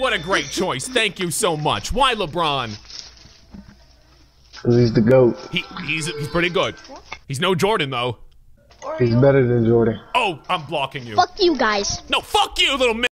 what a great choice. Thank you so much. Why LeBron? Cause he's the goat. He he's he's pretty good. He's no Jordan though. He's better than Jordan. Oh, I'm blocking you. Fuck you guys. No, fuck you, little. man.